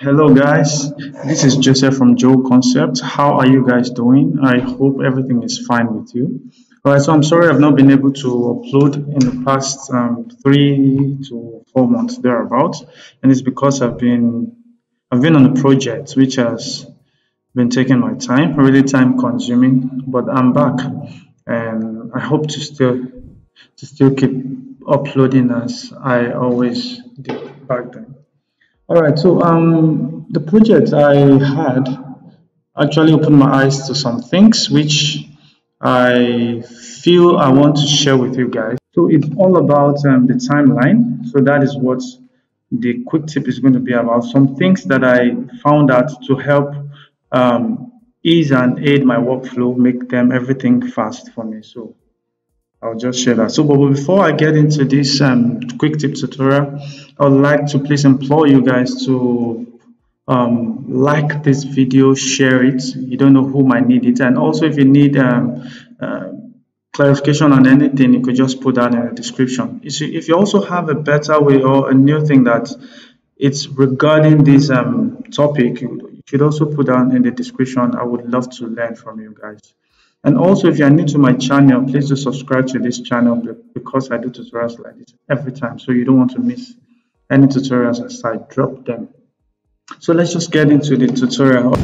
Hello guys, this is Joseph from Joule Concept. How are you guys doing? I hope everything is fine with you. Alright, so I'm sorry I've not been able to upload in the past um, three to four months thereabouts, and it's because I've been I've been on a project which has been taking my time, really time consuming, but I'm back and I hope to still to still keep uploading as I always did back then. All right, so um, the project I had actually opened my eyes to some things which I feel I want to share with you guys. So it's all about um, the timeline. So that is what the quick tip is going to be about. Some things that I found out to help um, ease and aid my workflow, make them everything fast for me. So I'll just share that. So, but before I get into this um, quick tip tutorial, I would like to please implore you guys to um, like this video, share it. You don't know who might need it. And also if you need um, uh, clarification on anything, you could just put that in the description. If you also have a better way or a new thing that it's regarding this um, topic, you should also put that in the description. I would love to learn from you guys. And also, if you are new to my channel, please do subscribe to this channel because I do tutorials like this every time. So you don't want to miss any tutorials as I drop them. So let's just get into the tutorial.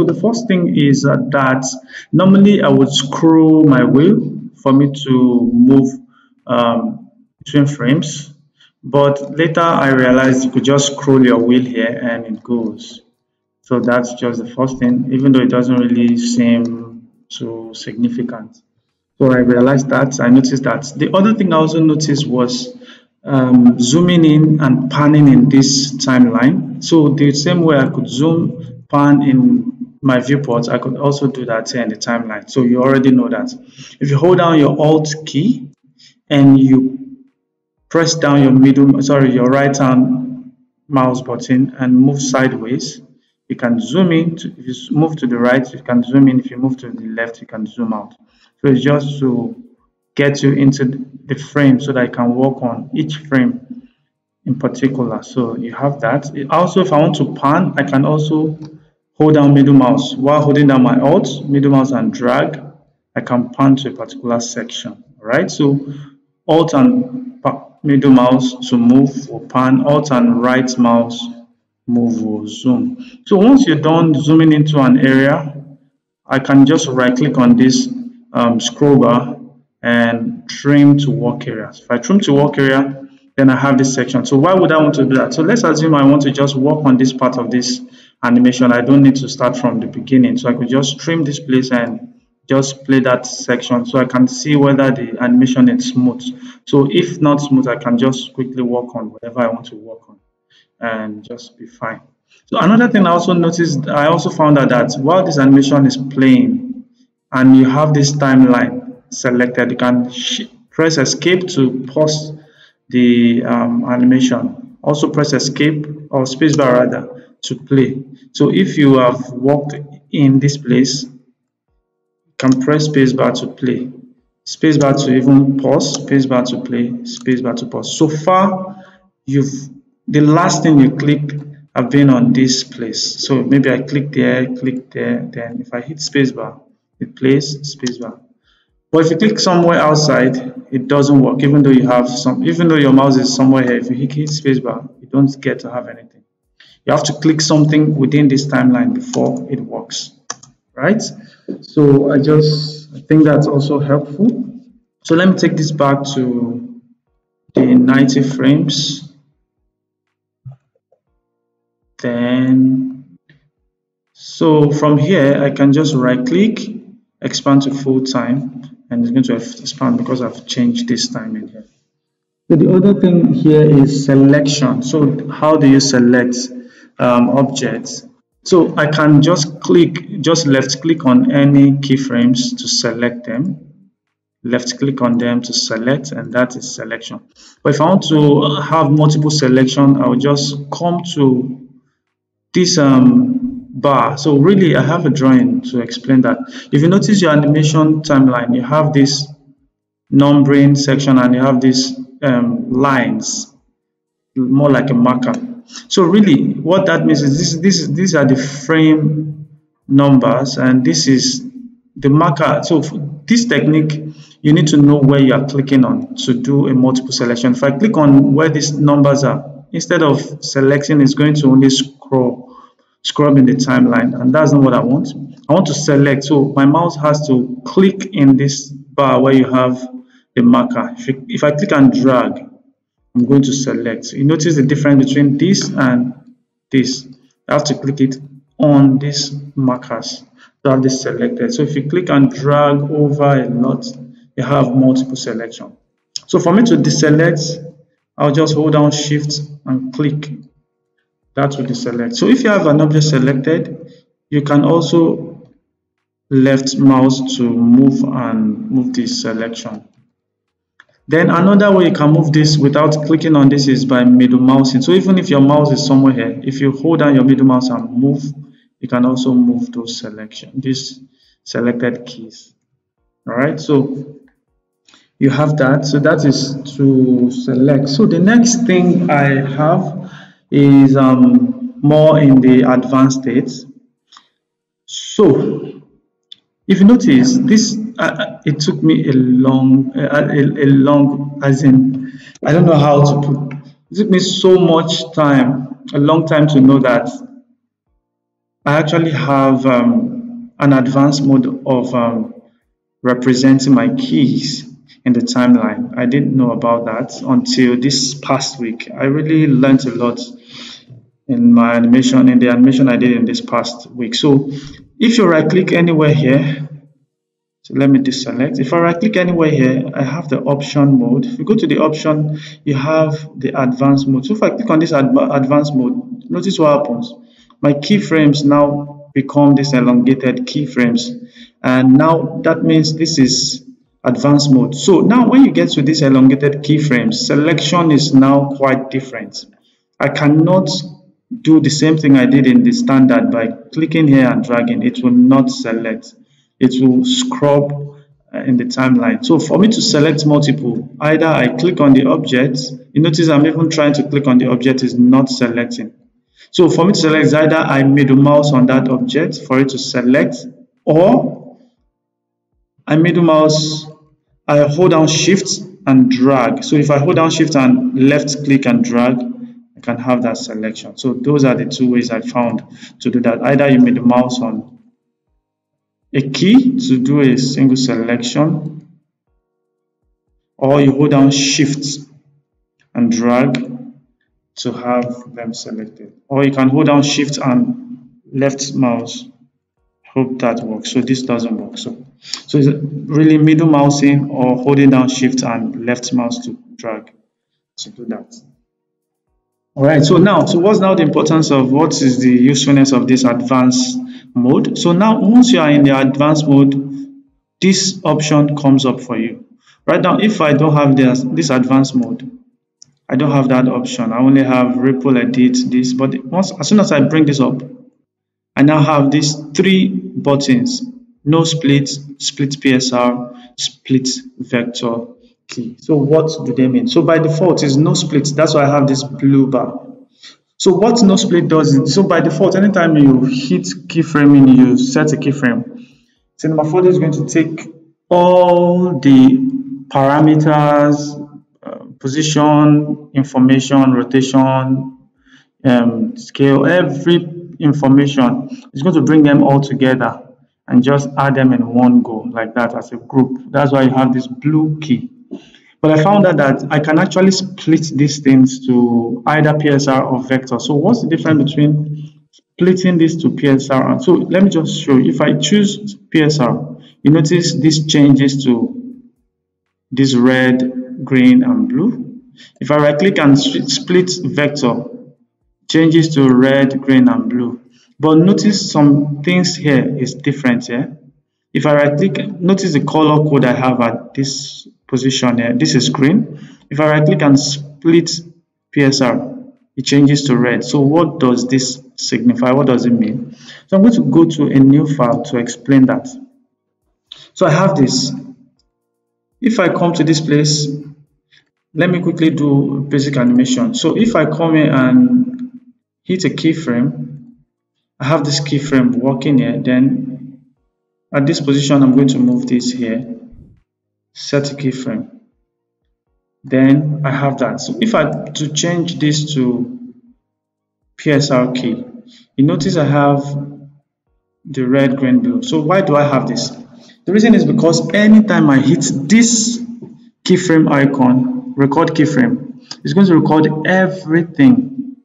So the first thing is uh, that normally I would scroll my wheel for me to move um, between frames but later I realized you could just scroll your wheel here and it goes. So that's just the first thing, even though it doesn't really seem so significant. So I realized that, I noticed that. The other thing I also noticed was um, zooming in and panning in this timeline. So the same way I could zoom, pan in my viewport, I could also do that here in the timeline. So you already know that. If you hold down your Alt key and you press down your middle sorry your right hand mouse button and move sideways. You can zoom in to, if you move to the right you can zoom in. If you move to the left you can zoom out. So it's just to get you into the frame so that I can work on each frame in particular. So you have that. Also if I want to pan I can also hold down middle mouse. While holding down my alt middle mouse and drag I can pan to a particular section. All right so alt and middle mouse to move or pan, alt and right mouse move or zoom. So once you're done zooming into an area, I can just right click on this um, scroll bar and trim to work areas. If I trim to work area, then I have this section. So why would I want to do that? So let's assume I want to just work on this part of this animation. I don't need to start from the beginning. So I could just trim this place and just play that section so I can see whether the animation is smooth. So if not smooth, I can just quickly work on whatever I want to work on and just be fine. So another thing I also noticed, I also found out that while this animation is playing and you have this timeline selected, you can press escape to pause the um, animation. Also press escape or spacebar rather to play. So if you have worked in this place can press spacebar to play, spacebar to even pause, spacebar to play, spacebar to pause. So far, you've the last thing you click have been on this place. So maybe I click there, click there, then if I hit spacebar, it plays spacebar. But if you click somewhere outside, it doesn't work, even though you have some, even though your mouse is somewhere here, if you hit spacebar, you don't get to have anything. You have to click something within this timeline before it works, right? So I just think that's also helpful. So let me take this back to the 90 frames. Then, so from here, I can just right click, expand to full time, and it's going to expand because I've changed this time in here. So the other thing here is selection. So how do you select um, objects? So I can just click, just left click on any keyframes to select them. Left click on them to select and that is selection. But if I want to have multiple selection, I will just come to this um, bar. So really I have a drawing to explain that. If you notice your animation timeline, you have this numbering section and you have these um, lines more like a marker so really what that means is this, this these are the frame numbers and this is the marker. So this technique you need to know where you are clicking on to do a multiple selection. If i click on where these numbers are instead of selecting it's going to only scroll scrub in the timeline. And that's not what i want. I want to select. So my mouse has to click in this bar where you have the marker. If, you, if i click and drag i'm going to select. You notice the difference between this and this i have to click it on these markers to have this selected. So if you click and drag over a lot you have multiple selection. So for me to deselect I'll just hold down shift and click. That will deselect. So if you have an object selected you can also left mouse to move and move this selection then another way you can move this without clicking on this is by middle mousing. So even if your mouse is somewhere here if you hold down your middle mouse and move you can also move those selection these selected keys. All right so you have that. So that is to select. So the next thing i have is um, more in the advanced states so if you notice this uh, it took me a long a, a, long as in i don't know how to put it took me so much time a long time to know that i actually have um, an advanced mode of um, representing my keys in the timeline. I didn't know about that until this past week. I really learned a lot in my animation, in the animation I did in this past week. So if you right click anywhere here, so let me deselect. If I right click anywhere here, I have the option mode. If you go to the option, you have the advanced mode. So if I click on this ad advanced mode, notice what happens. My keyframes now become these elongated keyframes. And now that means this is advanced mode. So now when you get to this elongated keyframes, selection is now quite different. I cannot do the same thing I did in the standard by clicking here and dragging. It will not select. It will scrub uh, in the timeline. So for me to select multiple, either I click on the object, you notice I'm even trying to click on the object is not selecting. So for me to select either I middle mouse on that object for it to select or I middle mouse I hold down shift and drag. So if I hold down shift and left click and drag, I can have that selection. So those are the two ways I found to do that. Either you made the mouse on a key to do a single selection, or you hold down shift and drag to have them selected. Or you can hold down shift and left mouse. Hope that works. So this doesn't work. So so it's really middle mousing or holding down shift and left mouse to drag? To do that. All right. So now so what's now the importance of what is the usefulness of this advanced mode so now once you are in the advanced mode this option comes up for you right now if i don't have this this advanced mode i don't have that option i only have ripple edit this but once as soon as i bring this up I now have these three buttons, no split, split PSR, split vector key. So what do they mean? So by default is no split. That's why I have this blue bar. So what no split does is, so by default, anytime you hit keyframing, you set a keyframe, Cinema 4D is going to take all the parameters, uh, position, information, rotation, um, scale, every information, it's going to bring them all together and just add them in one go like that as a group. That's why you have this blue key. But I found out that I can actually split these things to either PSR or vector. So what's the difference between splitting this to PSR? So let me just show you. If I choose PSR, you notice this changes to this red, green, and blue. If I right click and split vector, changes to red, green, and blue. But notice some things here is different here. If I right click, notice the color code I have at this position here. This is green. If I right click and split PSR, it changes to red. So what does this signify? What does it mean? So I'm going to go to a new file to explain that. So I have this. if I come to this place let me quickly do basic animation so if I come here and hit a keyframe I have this keyframe working here then at this position I'm going to move this here set a keyframe then I have that. So if I to change this to PSR key you notice I have the red green blue. So why do I have this? The reason is because anytime I hit this keyframe icon record keyframe it's going to record everything.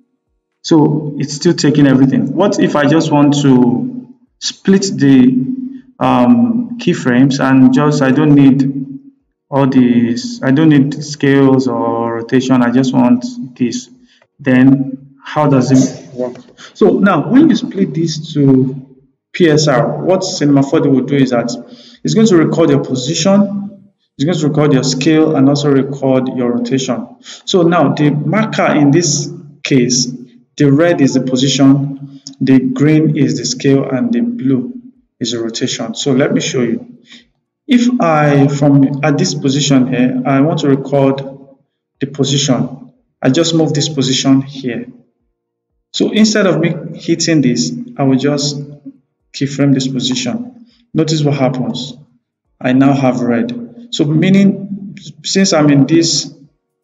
So it's still taking everything. What if I just want to split the um, keyframes and just I don't need all these I don't need scales or rotation I just want this. Then how does it work? So now when you split this to PSR what Cinema 4D will do is that it's going to record your position it's going to record your scale and also record your rotation. So now the marker in this case the red is the position the green is the scale and the blue is the rotation. So let me show you if I, from at this position here, I want to record the position, I just move this position here. So instead of me hitting this, I will just keyframe this position. Notice what happens. I now have red. So meaning, since I'm in this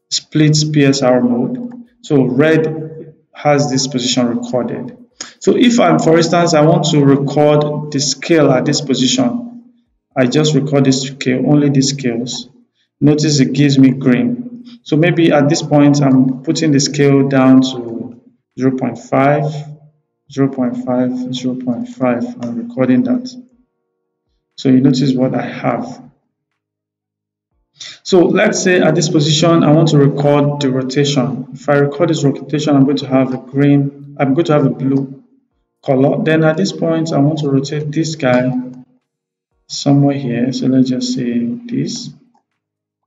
split PSR mode, so red has this position recorded. So if I'm, for instance, I want to record the scale at this position, I just record this scale, only these scales. Notice it gives me green. So maybe at this point, I'm putting the scale down to 0 0.5, 0 0.5, 0 0.5. I'm recording that. So you notice what I have. So let's say at this position, I want to record the rotation. If I record this rotation, I'm going to have a green, I'm going to have a blue color. Then at this point, I want to rotate this guy somewhere here so let's just say this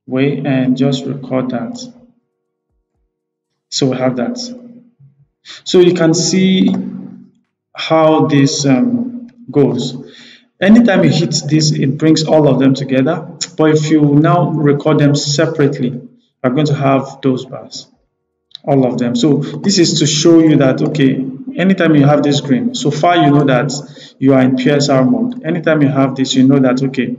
way and just record that. So we have that. So you can see how this um, goes. Anytime you hit this it brings all of them together but if you now record them separately you're going to have those bars all of them. So this is to show you that okay anytime you have this green so far you know that you are in PSR mode. Anytime you have this you know that okay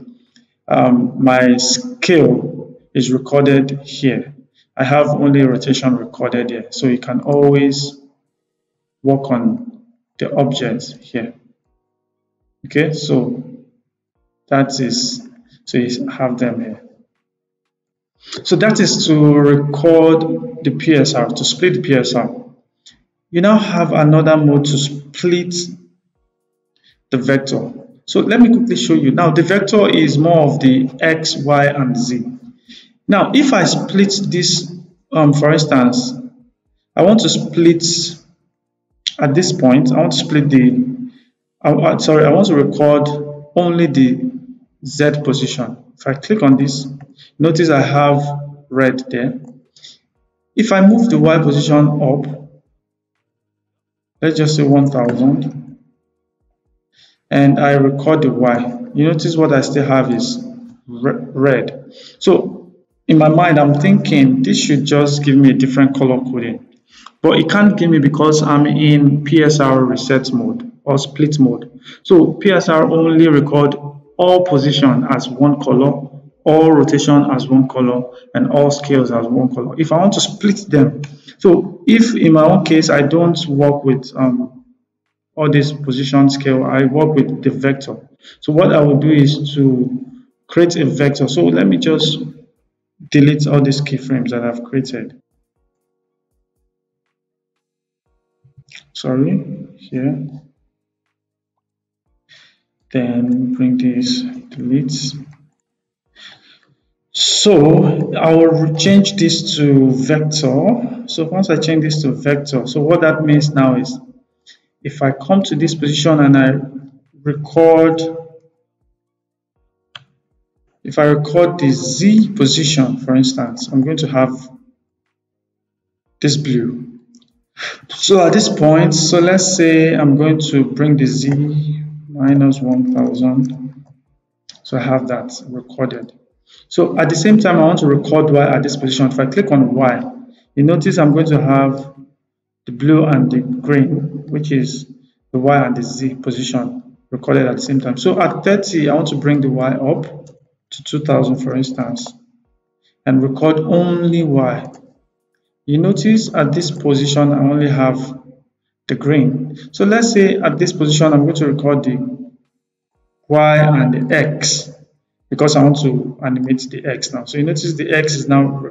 um, my scale is recorded here. I have only rotation recorded here. So you can always work on the objects here. Okay so that is so you have them here. So that is to record the PSR to split the PSR you now have another mode to split the vector. So let me quickly show you. Now the vector is more of the x, y, and z. Now if I split this, um, for instance, I want to split at this point, I want to split the, uh, sorry, I want to record only the z position. If I click on this, notice I have red there. If I move the y position up, let's just say 1000 and I record the Y. You notice what I still have is red. So in my mind I'm thinking this should just give me a different color coding. But it can't give me because I'm in PSR reset mode or split mode. So PSR only record all position as one color all rotation as one color and all scales as one color. If I want to split them so if in my own case I don't work with um, all this position scale I work with the vector. So what I will do is to create a vector. So let me just delete all these keyframes that I've created. Sorry here. Then bring this delete so I will change this to vector. So once I change this to vector, so what that means now is if I come to this position and I record, if I record the Z position, for instance, I'm going to have this blue. So at this point, so let's say I'm going to bring the Z minus 1000. So I have that recorded. So at the same time, I want to record Y at this position. If I click on Y, you notice I'm going to have the blue and the green, which is the Y and the Z position recorded at the same time. So at 30, I want to bring the Y up to 2000 for instance and record only Y. You notice at this position I only have the green. So let's say at this position I'm going to record the Y and the X because I want to animate the X now. So you notice the X is now re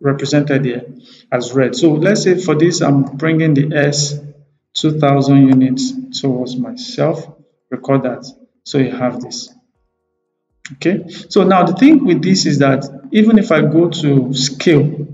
represented here as red. So let's say for this I'm bringing the S 2000 units towards myself. Record that. So you have this okay so now the thing with this is that even if I go to scale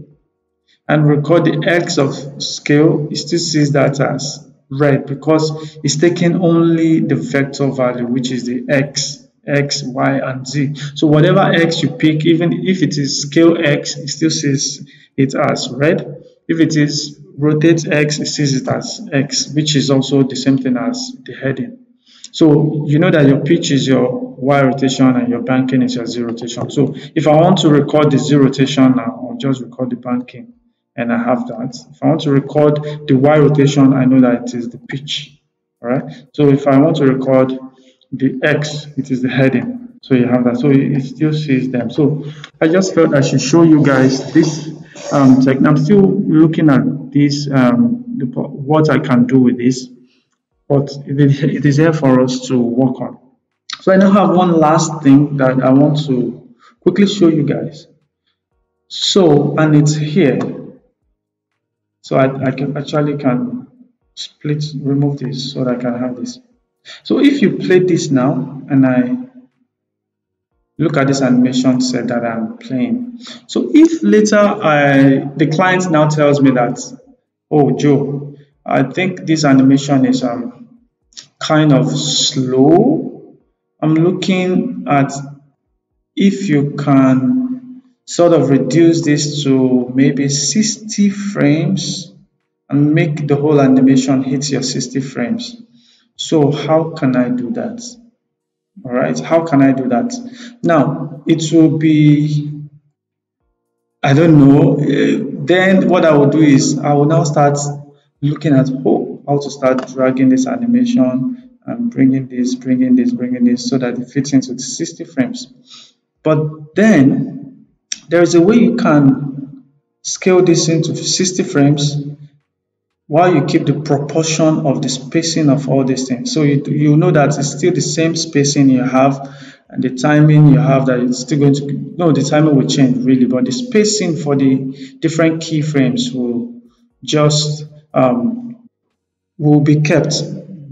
and record the X of scale it still sees that as red because it's taking only the vector value which is the X X, Y, and Z. So whatever X you pick, even if it is scale X, it still sees it as red. If it is rotate X, it sees it as X, which is also the same thing as the heading. So you know that your pitch is your Y rotation and your banking is your Z rotation. So if I want to record the Z rotation now, I'll just record the banking and I have that. If I want to record the Y rotation, I know that it is the pitch. All right. So if I want to record the X, it is the heading. So you have that. So it still sees them. So I just felt I should show you guys this um, technique. I'm still looking at this, um, the, what I can do with this but it is here for us to work on. So I now have one last thing that I want to quickly show you guys. So, and it's here. So I, I can actually can split, remove this so that I can have this. So if you play this now and I look at this animation set that I'm playing. So if later I, the client now tells me that, oh Joe, I think this animation is um, kind of slow. I'm looking at if you can sort of reduce this to maybe 60 frames and make the whole animation hit your 60 frames. So how can I do that? All right, how can I do that? Now, it will be, I don't know, uh, then what I will do is I will now start looking at oh, how to start dragging this animation and bringing this, bringing this, bringing this so that it fits into the 60 frames. But then there is a way you can scale this into 60 frames while you keep the proportion of the spacing of all these things. So you, you know that it's still the same spacing you have and the timing you have that it's still going to, no, the timing will change really, but the spacing for the different keyframes will just um, will be kept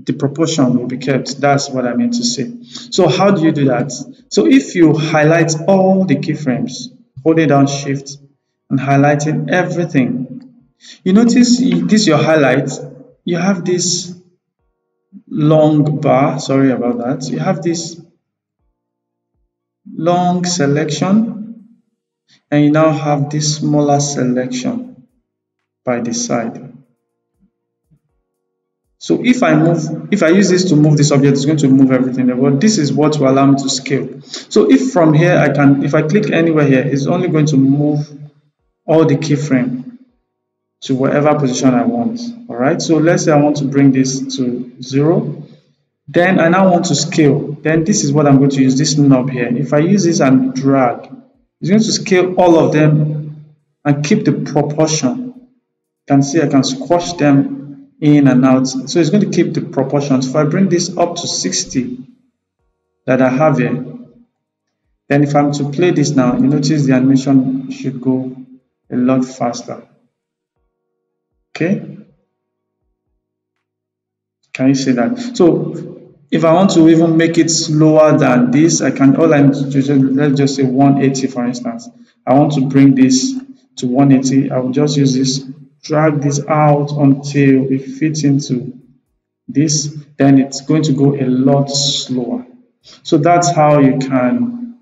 the proportion will be kept. That's what I meant to say. So how do you do that? So if you highlight all the keyframes, holding down shift and highlighting everything, you notice this your highlight, you have this long bar, sorry about that. You have this long selection and you now have this smaller selection by the side. So if I move, if I use this to move this object, it's going to move everything there. But this is what will allow me to scale. So if from here I can, if I click anywhere here, it's only going to move all the keyframe to whatever position I want. All right. So let's say I want to bring this to zero. Then I now want to scale. Then this is what I'm going to use this knob here. If I use this and drag, it's going to scale all of them and keep the proportion. You can see I can squash them in and out. So it's going to keep the proportions. If I bring this up to 60 that I have here, then if I'm to play this now, you notice the animation should go a lot faster. Okay? Can you see that? So if I want to even make it slower than this, I can, all I'm, do, let's just say 180 for instance. I want to bring this to 180. I will just use this drag this out until it fits into this, then it's going to go a lot slower. So that's how you can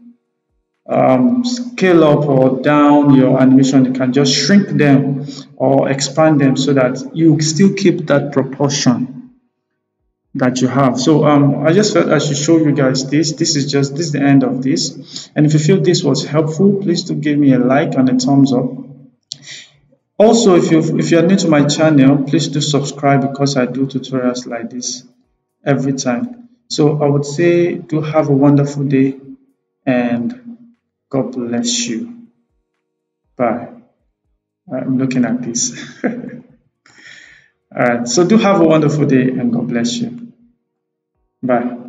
um, scale up or down your animation. You can just shrink them or expand them so that you still keep that proportion. that you have. So um, I just felt I should show you guys this. This is just this is the end of this. And if you feel this was helpful, please do give me a like and a thumbs up. Also, if you if you're new to my channel, please do subscribe because I do tutorials like this every time. So I would say do have a wonderful day and God bless you. Bye. I'm looking at this. All right. So do have a wonderful day and God bless you. Bye.